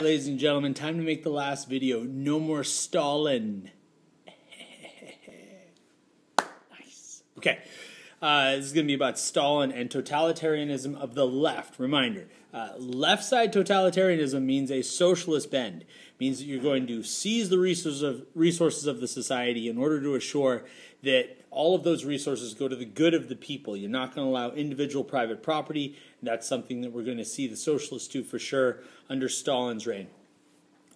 Ladies and gentlemen, time to make the last video. No more Stalin. nice. Okay. Uh, this is going to be about Stalin and totalitarianism of the left. Reminder uh, left side totalitarianism means a socialist bend, means that you're going to seize the resources of, resources of the society in order to assure that all of those resources go to the good of the people. You're not going to allow individual private property. That's something that we're going to see the socialists do for sure under Stalin's reign.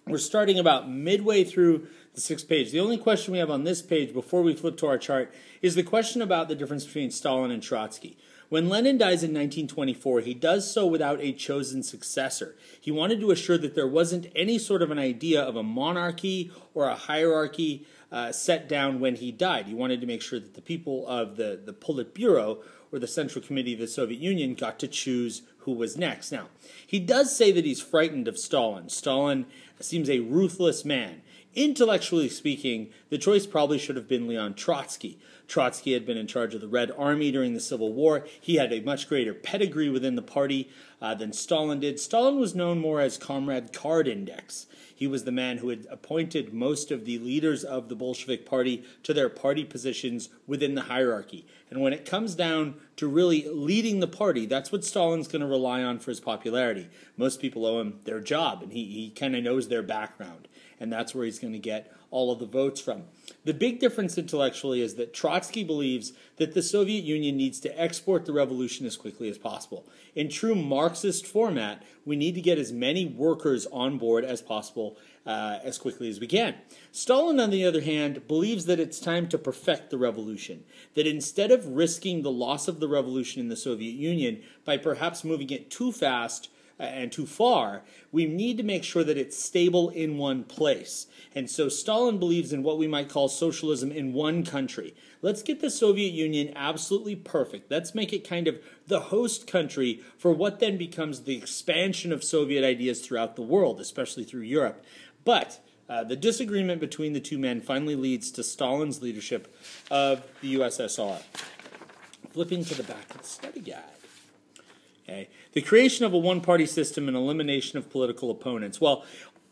We're starting about midway through the sixth page. The only question we have on this page before we flip to our chart is the question about the difference between Stalin and Trotsky. When Lenin dies in 1924, he does so without a chosen successor. He wanted to assure that there wasn't any sort of an idea of a monarchy or a hierarchy uh, set down when he died. He wanted to make sure that the people of the, the Politburo or the Central Committee of the Soviet Union got to choose who was next. Now, he does say that he's frightened of Stalin. Stalin seems a ruthless man. Intellectually speaking, the choice probably should have been Leon Trotsky. Trotsky had been in charge of the Red Army during the Civil War. He had a much greater pedigree within the party uh, than Stalin did. Stalin was known more as Comrade Card Index. He was the man who had appointed most of the leaders of the Bolshevik Party to their party positions within the hierarchy. And when it comes down to really leading the party, that's what Stalin's going to rely on for his popularity. Most people owe him their job, and he, he kind of knows their background and that's where he's going to get all of the votes from. The big difference intellectually is that Trotsky believes that the Soviet Union needs to export the revolution as quickly as possible. In true Marxist format, we need to get as many workers on board as possible uh, as quickly as we can. Stalin, on the other hand, believes that it's time to perfect the revolution, that instead of risking the loss of the revolution in the Soviet Union by perhaps moving it too fast and too far, we need to make sure that it's stable in one place. And so Stalin believes in what we might call socialism in one country. Let's get the Soviet Union absolutely perfect. Let's make it kind of the host country for what then becomes the expansion of Soviet ideas throughout the world, especially through Europe. But uh, the disagreement between the two men finally leads to Stalin's leadership of the USSR. Flipping to the back of the study guide. Okay. The creation of a one party system and elimination of political opponents. Well,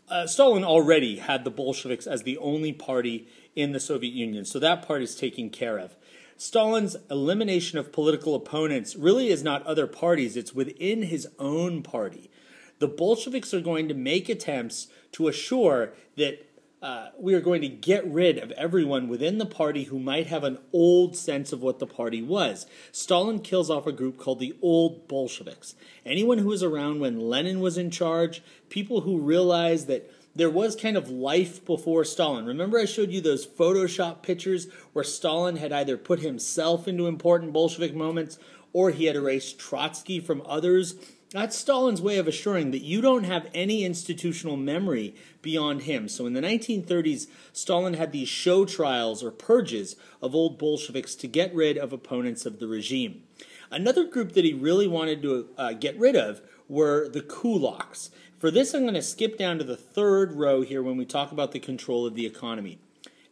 uh, Stalin already had the Bolsheviks as the only party in the Soviet Union, so that part is taken care of. Stalin's elimination of political opponents really is not other parties, it's within his own party. The Bolsheviks are going to make attempts to assure that uh, we are going to get rid of everyone within the party who might have an old sense of what the party was. Stalin kills off a group called the Old Bolsheviks. Anyone who was around when Lenin was in charge, people who realized that there was kind of life before Stalin. Remember, I showed you those Photoshop pictures where Stalin had either put himself into important Bolshevik moments or he had erased Trotsky from others. That's Stalin's way of assuring that you don't have any institutional memory beyond him. So in the 1930s, Stalin had these show trials or purges of old Bolsheviks to get rid of opponents of the regime. Another group that he really wanted to uh, get rid of were the kulaks. For this, I'm going to skip down to the third row here when we talk about the control of the economy.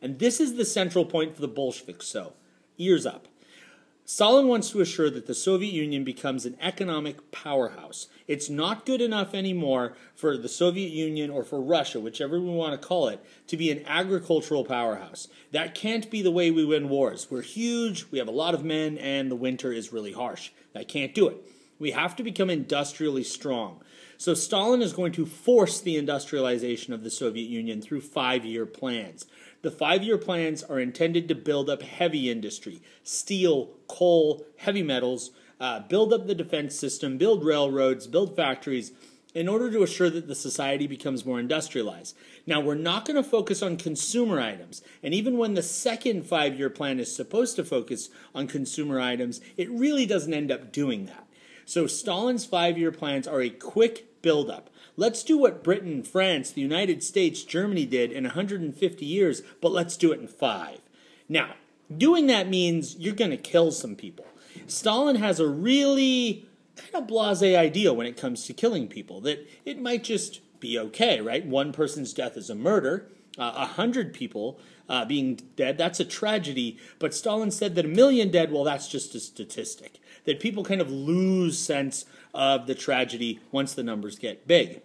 And this is the central point for the Bolsheviks, so ears up. Stalin wants to assure that the Soviet Union becomes an economic powerhouse. It's not good enough anymore for the Soviet Union or for Russia, whichever we want to call it, to be an agricultural powerhouse. That can't be the way we win wars. We're huge, we have a lot of men, and the winter is really harsh. That can't do it. We have to become industrially strong. So Stalin is going to force the industrialization of the Soviet Union through five year plans. The five year plans are intended to build up heavy industry steel, coal, heavy metals, uh, build up the defense system, build railroads, build factories in order to assure that the society becomes more industrialized. Now, we're not going to focus on consumer items, and even when the second five year plan is supposed to focus on consumer items, it really doesn't end up doing that. So, Stalin's five year plans are a quick buildup. Let's do what Britain, France, the United States, Germany did in 150 years, but let's do it in five. Now, doing that means you're going to kill some people. Stalin has a really kind of blase idea when it comes to killing people, that it might just be okay, right? One person's death is a murder, uh, a uh, hundred people uh, being dead, that's a tragedy. But Stalin said that a million dead, well, that's just a statistic. That people kind of lose sense of the tragedy once the numbers get big.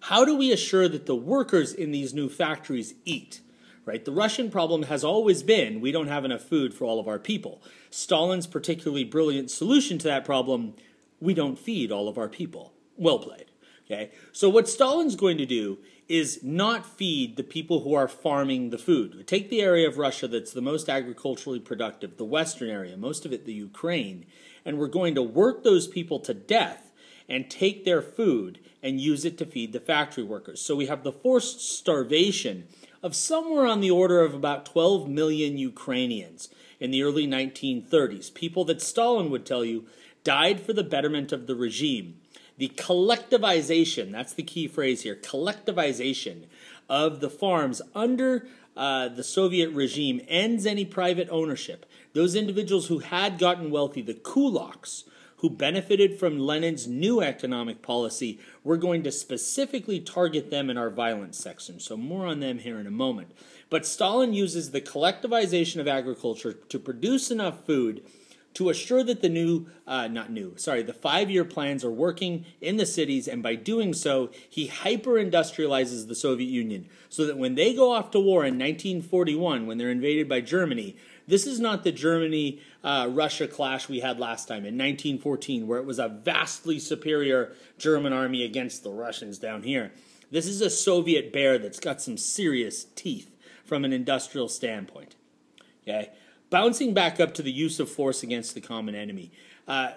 how do we assure that the workers in these new factories eat? Right? The Russian problem has always been we don't have enough food for all of our people. Stalin's particularly brilliant solution to that problem we don't feed all of our people. Well played. Okay? So what Stalin's going to do is not feed the people who are farming the food. Take the area of Russia that's the most agriculturally productive, the western area, most of it the Ukraine, and we're going to work those people to death and take their food and use it to feed the factory workers. So we have the forced starvation of somewhere on the order of about 12 million Ukrainians in the early 1930s. People that Stalin would tell you died for the betterment of the regime. The collectivization, that's the key phrase here, collectivization of the farms under uh, the Soviet regime ends any private ownership. Those individuals who had gotten wealthy, the kulaks, who benefited from Lenin's new economic policy, we're going to specifically target them in our violence section. So, more on them here in a moment. But Stalin uses the collectivization of agriculture to produce enough food to assure that the new, uh, not new, sorry, the five year plans are working in the cities, and by doing so, he hyper industrializes the Soviet Union so that when they go off to war in 1941, when they're invaded by Germany, this is not the Germany uh, Russia clash we had last time in 1914, where it was a vastly superior German army against the Russians down here. This is a Soviet bear that's got some serious teeth from an industrial standpoint. Okay? Bouncing back up to the use of force against the common enemy. Uh,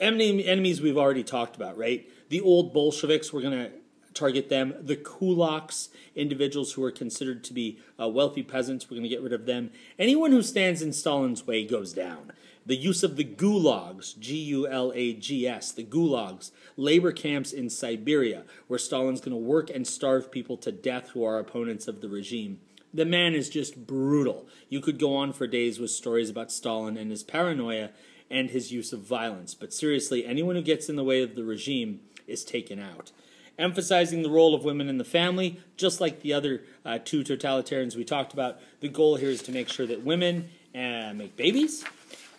enemies we've already talked about, right? The old Bolsheviks, we're going to target them. The kulaks, individuals who are considered to be uh, wealthy peasants, we're going to get rid of them. Anyone who stands in Stalin's way goes down. The use of the gulags, G U L A G S, the gulags, labor camps in Siberia, where Stalin's going to work and starve people to death who are opponents of the regime. The man is just brutal. You could go on for days with stories about Stalin and his paranoia and his use of violence. But seriously, anyone who gets in the way of the regime is taken out. Emphasizing the role of women in the family, just like the other uh, two totalitarians we talked about, the goal here is to make sure that women uh, make babies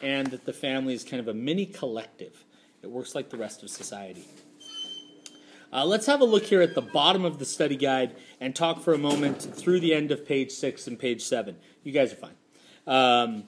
and that the family is kind of a mini collective. It works like the rest of society. Uh, let's have a look here at the bottom of the study guide and talk for a moment through the end of page six and page seven. You guys are fine. Um,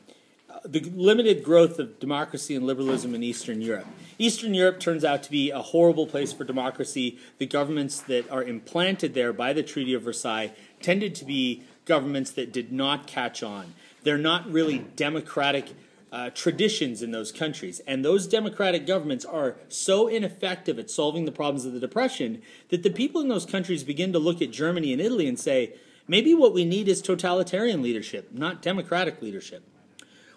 the limited growth of democracy and liberalism in Eastern Europe. Eastern Europe turns out to be a horrible place for democracy. The governments that are implanted there by the Treaty of Versailles tended to be governments that did not catch on. They're not really democratic uh, traditions in those countries. And those democratic governments are so ineffective at solving the problems of the Depression that the people in those countries begin to look at Germany and Italy and say, maybe what we need is totalitarian leadership, not democratic leadership.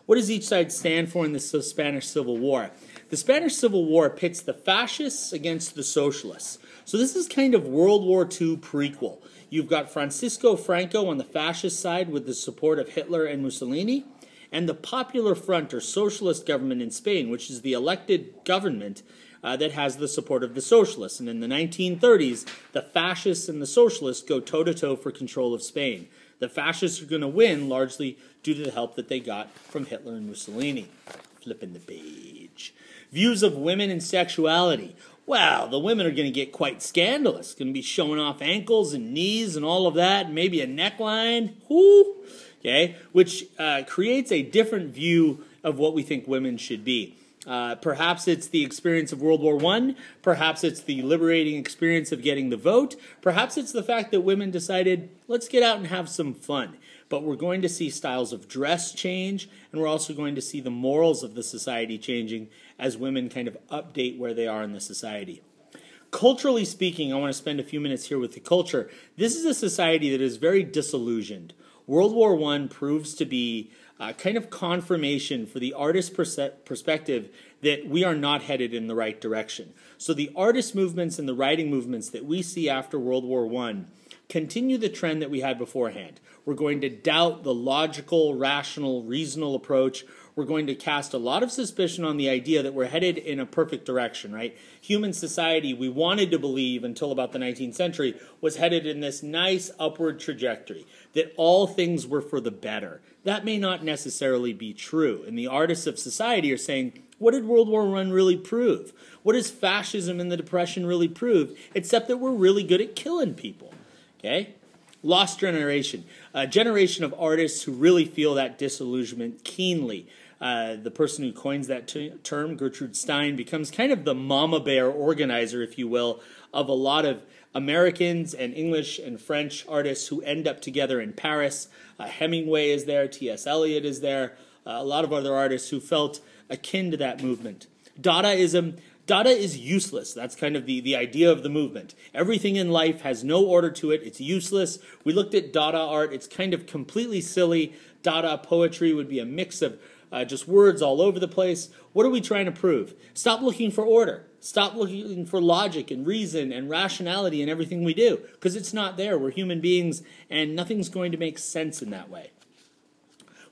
What does each side stand for in the Spanish Civil War? The Spanish Civil War pits the fascists against the socialists. So this is kind of World War II prequel. You've got Francisco Franco on the fascist side with the support of Hitler and Mussolini and the Popular Front or socialist government in Spain, which is the elected government uh, that has the support of the socialists. And in the 1930s, the fascists and the socialists go toe to toe for control of Spain. The fascists are going to win largely due to the help that they got from Hitler and Mussolini. Flipping the page. Views of women and sexuality. Well, the women are going to get quite scandalous. Going to be showing off ankles and knees and all of that, maybe a neckline. Whoo! Okay, which uh, creates a different view of what we think women should be. Uh, perhaps it's the experience of World War I. Perhaps it's the liberating experience of getting the vote. Perhaps it's the fact that women decided, let's get out and have some fun. But we're going to see styles of dress change, and we're also going to see the morals of the society changing as women kind of update where they are in the society. Culturally speaking, I want to spend a few minutes here with the culture. This is a society that is very disillusioned. World War I proves to be uh, kind of confirmation for the artist perspective that we are not headed in the right direction. So the artist movements and the writing movements that we see after World War I continue the trend that we had beforehand. We're going to doubt the logical, rational, reasonable approach we're going to cast a lot of suspicion on the idea that we're headed in a perfect direction, right? Human society, we wanted to believe until about the 19th century, was headed in this nice upward trajectory, that all things were for the better. That may not necessarily be true. And the artists of society are saying, What did World War I really prove? What does fascism and the Depression really prove? Except that we're really good at killing people. Okay? Lost generation. A generation of artists who really feel that disillusionment keenly. Uh, the person who coins that t- term, Gertrude Stein, becomes kind of the mama bear organizer, if you will, of a lot of Americans and English and French artists who end up together in Paris. Uh, Hemingway is there, T.S. Eliot is there, uh, a lot of other artists who felt akin to that movement. Dadaism, Dada is useless. That's kind of the, the idea of the movement. Everything in life has no order to it. It's useless. We looked at Dada art. It's kind of completely silly. Dada poetry would be a mix of uh, just words all over the place. What are we trying to prove? Stop looking for order. Stop looking for logic and reason and rationality in everything we do because it's not there. We're human beings and nothing's going to make sense in that way.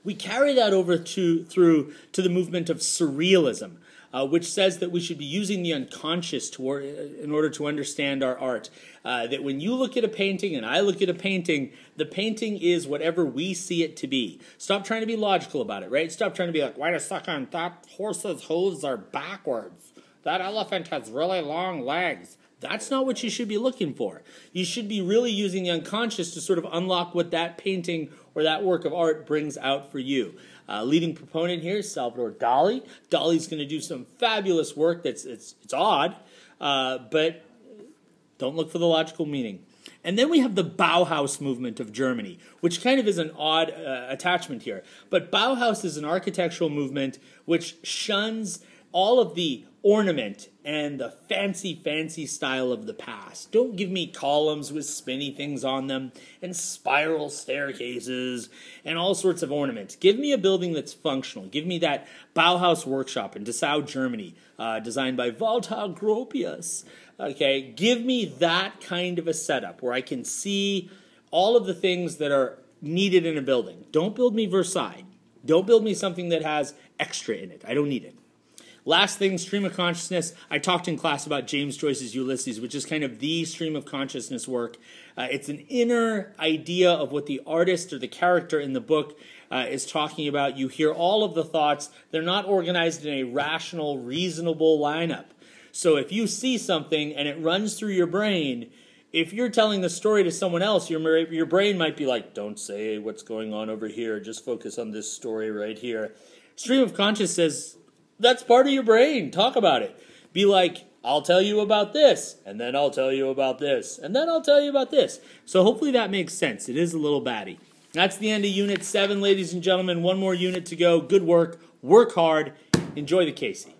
We carry that over to, through to the movement of surrealism uh, which says that we should be using the unconscious uh, in order to understand our art. Uh, that when you look at a painting and I look at a painting, the painting is whatever we see it to be. Stop trying to be logical about it, right? Stop trying to be like, why wait a second, that horse's hooves are backwards. That elephant has really long legs. That's not what you should be looking for. You should be really using the unconscious to sort of unlock what that painting or that work of art brings out for you. Uh, leading proponent here is Salvador Dali. Dali's going to do some fabulous work that's it's, it's odd, uh, but don't look for the logical meaning. And then we have the Bauhaus movement of Germany, which kind of is an odd uh, attachment here. But Bauhaus is an architectural movement which shuns all of the ornament and the fancy, fancy style of the past. Don't give me columns with spinny things on them and spiral staircases and all sorts of ornaments. Give me a building that's functional. Give me that Bauhaus workshop in Dessau, Germany, uh, designed by Walter Gropius. Okay, give me that kind of a setup where I can see all of the things that are needed in a building. Don't build me Versailles. Don't build me something that has extra in it. I don't need it. Last thing, stream of consciousness. I talked in class about James Joyce's Ulysses, which is kind of the stream of consciousness work. Uh, it's an inner idea of what the artist or the character in the book uh, is talking about. You hear all of the thoughts, they're not organized in a rational, reasonable lineup. So if you see something and it runs through your brain, if you're telling the story to someone else, your, your brain might be like, don't say what's going on over here, just focus on this story right here. Stream of consciousness that's part of your brain. Talk about it. Be like, I'll tell you about this, and then I'll tell you about this, and then I'll tell you about this. So hopefully that makes sense. It is a little batty. That's the end of Unit 7, ladies and gentlemen. One more unit to go. Good work. Work hard. Enjoy the Casey.